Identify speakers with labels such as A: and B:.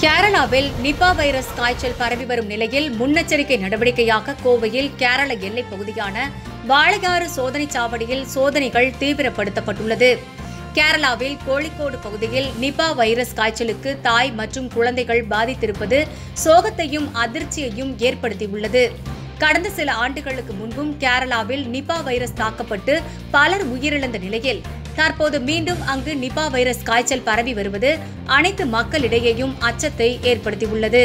A: கேரளாவில் Nipah virus காய்ச்சல் பரவி வரும் நிலையில் முன்னெச்சரிக்கை நடவடிக்கையாக கோவையில் கேரள எல்லைப் பகுதியான வாழையாறு சோதனைச் சாவடியில் சோதனைகள் தீவிரப்படுத்தப்பட்டுள்ளது. கேரளாவில் கோழிக்கோடு பகுதியில் நிபா வைரஸ் காய்ச்சலுக்கு தாய் மற்றும் குழந்தைகள் பாதித்திருப்பது சோகத்தையும் அதிர்ச்சியையும் ஏற்படுத்தியுள்ளது. கடந்த சில ஆண்டுகளுக்கு முன்பும் கேரளாவில் நிபா வைரஸ் தாக்கப்பட்டு பலர் உயிரிழந்த நிலையில் தற்போது மீண்டும் அங்கு நிபா வைரஸ் காய்ச்சல் பரவி வருவது அனைத்து மக்களிடையேயும் அச்சத்தை ஏற்படுத்தியுள்ளது.